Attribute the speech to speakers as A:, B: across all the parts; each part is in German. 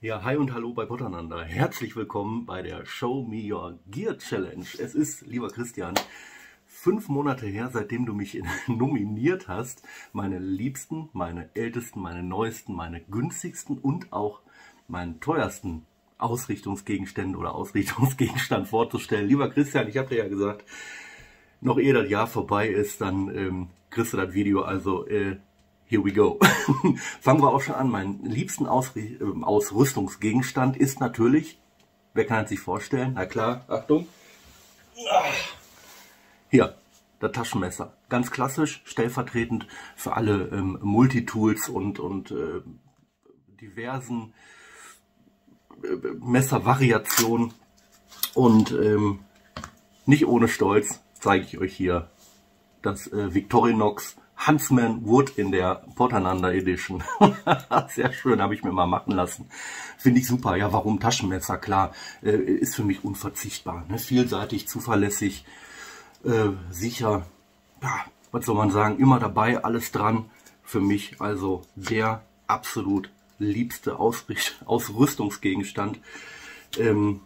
A: Ja, hi und hallo bei Potternander. Herzlich willkommen bei der Show Me Your Gear Challenge. Es ist, lieber Christian, fünf Monate her, seitdem du mich nominiert hast, meine liebsten, meine ältesten, meine neuesten, meine günstigsten und auch meinen teuersten Ausrichtungsgegenstände oder Ausrichtungsgegenstand vorzustellen. Lieber Christian, ich habe dir ja gesagt, noch ehe das Jahr vorbei ist, dann ähm, kriegst du das Video also äh, Here we go. Fangen wir auch schon an. Mein liebsten ähm, Ausrüstungsgegenstand ist natürlich, wer kann es sich vorstellen? Na klar, Achtung. Hier, das Taschenmesser. Ganz klassisch, stellvertretend für alle ähm, Multitools und, und äh, diversen äh, Messervariationen. Und ähm, nicht ohne Stolz zeige ich euch hier das äh, Victorinox Huntsman Wood in der Portananda Edition. Sehr schön, habe ich mir mal machen lassen. Finde ich super. Ja, warum Taschenmesser? Klar, äh, ist für mich unverzichtbar. Ne? Vielseitig, zuverlässig, äh, sicher. Ja, was soll man sagen? Immer dabei, alles dran. Für mich also der absolut liebste Ausricht Ausrüstungsgegenstand, ähm,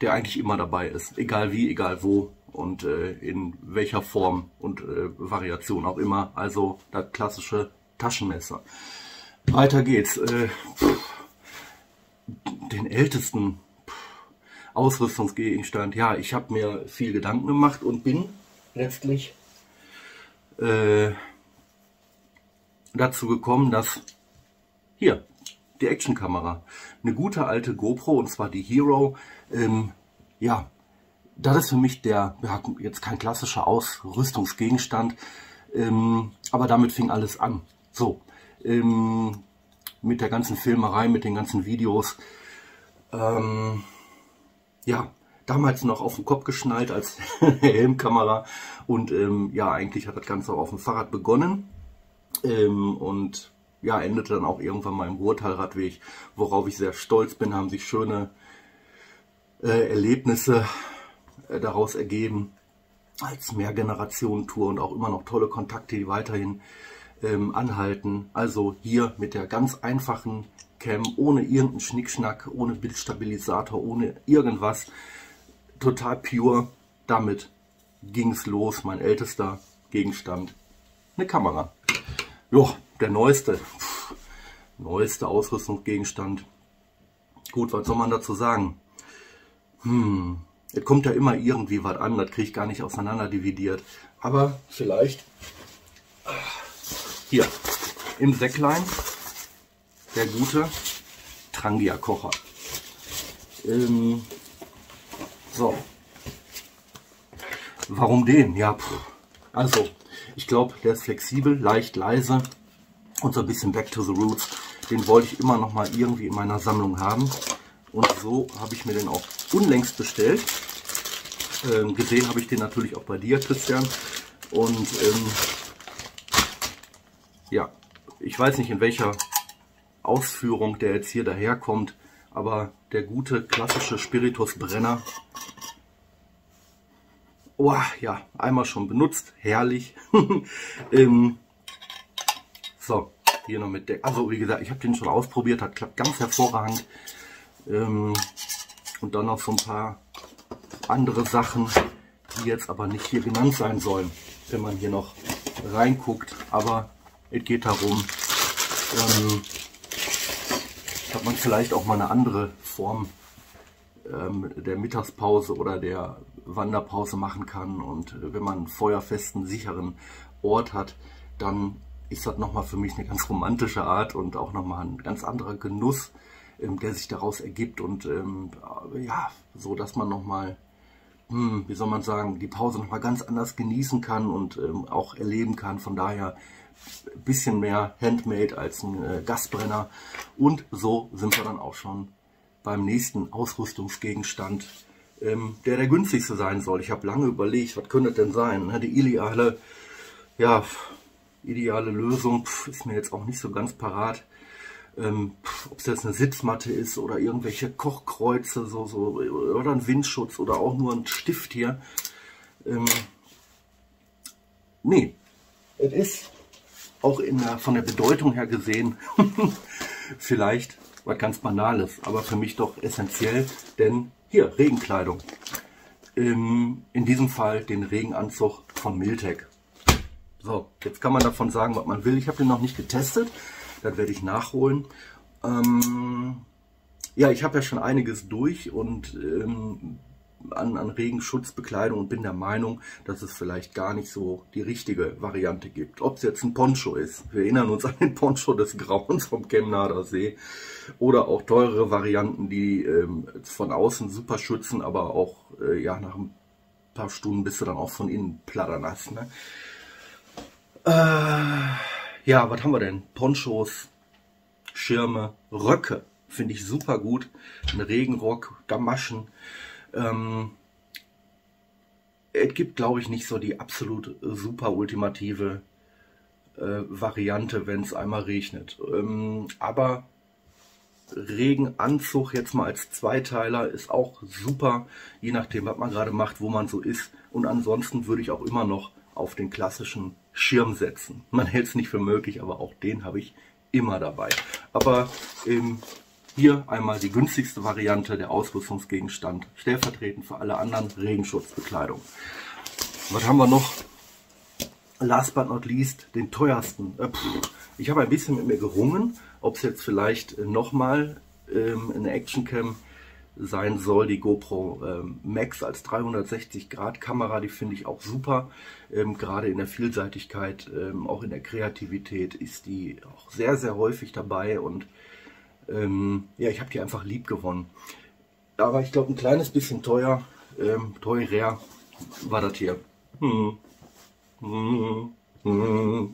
A: der eigentlich immer dabei ist. Egal wie, egal wo und äh, in welcher Form und äh, Variation auch immer. Also das klassische Taschenmesser. Weiter geht's. Äh, den ältesten Ausrüstungsgegenstand. Ja, ich habe mir viel Gedanken gemacht und bin letztlich äh, dazu gekommen, dass hier die Actionkamera, eine gute alte GoPro und zwar die Hero, ähm, ja, das ist für mich der, ja, jetzt kein klassischer Ausrüstungsgegenstand, ähm, aber damit fing alles an. So, ähm, mit der ganzen Filmerei, mit den ganzen Videos, ähm, ja, damals noch auf den Kopf geschnallt als Helmkamera und ähm, ja, eigentlich hat das Ganze auch auf dem Fahrrad begonnen ähm, und ja, endete dann auch irgendwann mal im Ruhrtalradweg, worauf ich sehr stolz bin, haben sich schöne äh, Erlebnisse daraus ergeben als Mehrgenerationen-Tour und auch immer noch tolle Kontakte, die weiterhin ähm, anhalten. Also hier mit der ganz einfachen Cam, ohne irgendeinen Schnickschnack, ohne Bildstabilisator, ohne irgendwas. Total pure. Damit ging es los. Mein ältester Gegenstand, eine Kamera. Ja, der neueste, pff, neueste Ausrüstungsgegenstand. Gut, was soll man dazu sagen? Hm, es kommt ja immer irgendwie was an, das kriege ich gar nicht auseinander dividiert. Aber vielleicht hier im Säcklein der gute Trangia Kocher. Ähm, so. Warum den? Ja, pff. also ich glaube, der ist flexibel, leicht, leise und so ein bisschen back to the roots. Den wollte ich immer noch mal irgendwie in meiner Sammlung haben. Und so habe ich mir den auch unlängst bestellt. Ähm, gesehen habe ich den natürlich auch bei dir, Christian. Und ähm, ja, ich weiß nicht in welcher Ausführung der jetzt hier daherkommt, aber der gute klassische Spiritus-Brenner. Oh, ja, einmal schon benutzt, herrlich. ähm, so, hier noch mit der. Also wie gesagt, ich habe den schon ausprobiert, hat klappt ganz hervorragend. Ähm, und dann noch so ein paar andere Sachen, die jetzt aber nicht hier genannt sein sollen, wenn man hier noch reinguckt. Aber es geht darum, ähm, dass man vielleicht auch mal eine andere Form ähm, der Mittagspause oder der Wanderpause machen kann. Und wenn man einen feuerfesten, sicheren Ort hat, dann ist das nochmal für mich eine ganz romantische Art und auch nochmal ein ganz anderer Genuss, ähm, der sich daraus ergibt und ähm, ja, so dass man nochmal, hm, wie soll man sagen, die Pause nochmal ganz anders genießen kann und ähm, auch erleben kann. Von daher ein bisschen mehr Handmade als ein äh, Gasbrenner. Und so sind wir dann auch schon beim nächsten Ausrüstungsgegenstand, ähm, der der günstigste sein soll. Ich habe lange überlegt, was könnte denn sein? Ne? Die ideale, ja, ideale Lösung ist mir jetzt auch nicht so ganz parat ähm, ob es jetzt eine Sitzmatte ist oder irgendwelche Kochkreuze so, so, oder ein Windschutz oder auch nur ein Stift hier. Ähm, nee, es ist auch der, von der Bedeutung her gesehen vielleicht was ganz Banales, aber für mich doch essentiell, denn hier, Regenkleidung. Ähm, in diesem Fall den Regenanzug von Miltec. So, jetzt kann man davon sagen, was man will. Ich habe den noch nicht getestet, das werde ich nachholen. Ähm, ja, ich habe ja schon einiges durch und ähm, an, an Regenschutzbekleidung und bin der Meinung, dass es vielleicht gar nicht so die richtige Variante gibt. Ob es jetzt ein Poncho ist, wir erinnern uns an den Poncho des Grauens vom Chemnader See, oder auch teurere Varianten, die ähm, von außen super schützen, aber auch äh, ja, nach ein paar Stunden bist du dann auch von innen platternass. Ne? Äh, ja, was haben wir denn? Ponchos, Schirme, Röcke finde ich super gut. Ein Regenrock, Gamaschen. Ähm, es gibt, glaube ich, nicht so die absolut super ultimative äh, Variante, wenn es einmal regnet. Ähm, aber Regenanzug jetzt mal als Zweiteiler ist auch super, je nachdem, was man gerade macht, wo man so ist. Und ansonsten würde ich auch immer noch auf den klassischen Schirm setzen. Man hält es nicht für möglich, aber auch den habe ich immer dabei. Aber ähm, hier einmal die günstigste Variante, der Ausrüstungsgegenstand, stellvertretend für alle anderen Regenschutzbekleidung. Was haben wir noch? Last but not least, den teuersten. Äh, ich habe ein bisschen mit mir gerungen, ob es jetzt vielleicht nochmal ähm, eine Actioncam sein soll. Die GoPro ähm, Max als 360 Grad Kamera, die finde ich auch super. Ähm, Gerade in der Vielseitigkeit, ähm, auch in der Kreativität ist die auch sehr, sehr häufig dabei und ähm, ja, ich habe die einfach lieb gewonnen. Aber ich glaube, ein kleines bisschen teuer, ähm, teurer war das hier. Hm. Hm.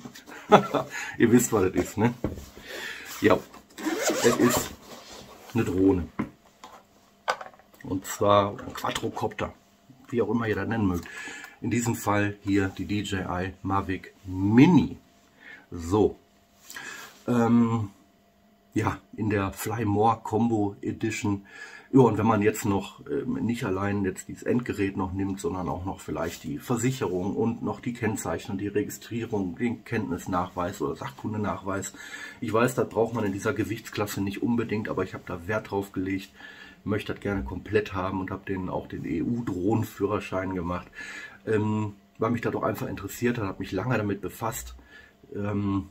A: Ihr wisst, was das ist, ne? Ja, es ist eine Drohne. Und zwar ein Quadrocopter, wie auch immer ihr das nennen mögt. In diesem Fall hier die DJI Mavic Mini. So, ähm, ja, in der Fly More Combo Edition. Ja, und wenn man jetzt noch ähm, nicht allein jetzt dieses Endgerät noch nimmt, sondern auch noch vielleicht die Versicherung und noch die Kennzeichnung, die Registrierung, den Kenntnisnachweis oder Sachkundenachweis. Ich weiß, das braucht man in dieser Gewichtsklasse nicht unbedingt, aber ich habe da Wert drauf gelegt, möchte das gerne komplett haben und habe denen auch den EU-Drohnenführerschein gemacht, ähm, weil mich das doch einfach interessiert hat, habe mich lange damit befasst. Ähm,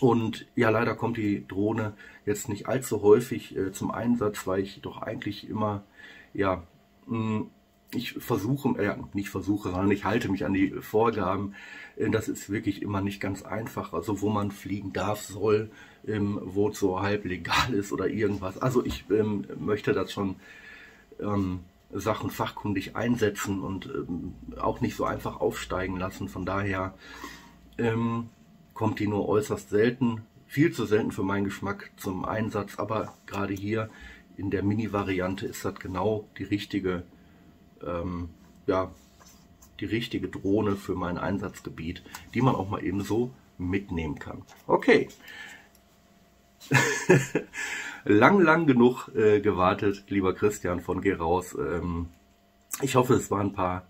A: und ja, leider kommt die Drohne jetzt nicht allzu häufig äh, zum Einsatz, weil ich doch eigentlich immer, ja, mh, hm, ich versuche, äh, nicht versuche, sondern ich halte mich an die Vorgaben. Äh, das ist wirklich immer nicht ganz einfach. Also wo man fliegen darf, soll, ähm, wo es so halb legal ist oder irgendwas. Also ich ähm, möchte das schon ähm, Sachen fachkundig einsetzen und ähm, auch nicht so einfach aufsteigen lassen. Von daher ähm, kommt die nur äußerst selten, viel zu selten für meinen Geschmack zum Einsatz, aber gerade hier in der Mini-Variante ist das genau die richtige, ähm, ja, die richtige Drohne für mein Einsatzgebiet, die man auch mal eben so mitnehmen kann. Okay. lang, lang genug äh, gewartet, lieber Christian von Geh raus. Ähm, ich hoffe, es waren ein paar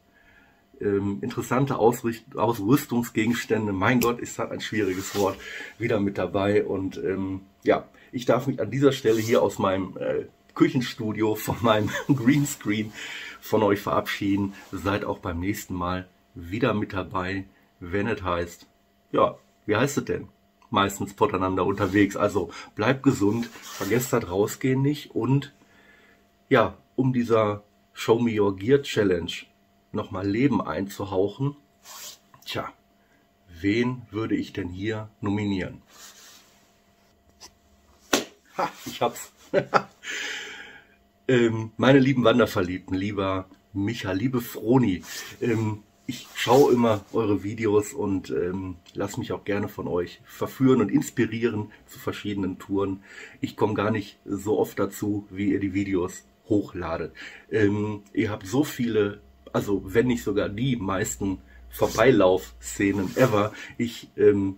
A: ähm, interessante Ausricht Ausrüstungsgegenstände. Mein Gott, ist das ein schwieriges Wort. Wieder mit dabei. Und ähm, ja, ich darf mich an dieser Stelle hier aus meinem äh, Küchenstudio, von meinem Greenscreen von euch verabschieden. Seid auch beim nächsten Mal wieder mit dabei, wenn es heißt, ja, wie heißt es denn? Meistens miteinander unterwegs. Also bleibt gesund, vergesst das rausgehen nicht und ja, um dieser Show Me Your Gear Challenge nochmal Leben einzuhauchen. Tja, wen würde ich denn hier nominieren? Ha, ich hab's. ähm, meine lieben Wanderverliebten, lieber Micha, liebe Froni, ähm, ich schaue immer eure Videos und ähm, lasse mich auch gerne von euch verführen und inspirieren zu verschiedenen Touren. Ich komme gar nicht so oft dazu, wie ihr die Videos hochladet. Ähm, ihr habt so viele also wenn nicht sogar die meisten Vorbeilauf-Szenen ever. Ich, ähm,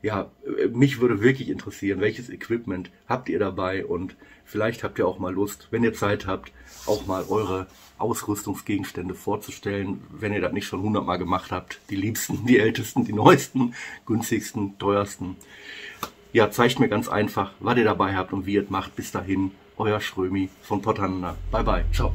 A: ja, mich würde wirklich interessieren, welches Equipment habt ihr dabei und vielleicht habt ihr auch mal Lust, wenn ihr Zeit habt, auch mal eure Ausrüstungsgegenstände vorzustellen, wenn ihr das nicht schon hundertmal gemacht habt. Die liebsten, die ältesten, die neuesten, günstigsten, teuersten. ja, zeigt mir ganz einfach, was ihr dabei habt und wie ihr es macht. Bis dahin, euer Schrömi von Potananda. Bye bye. Ciao.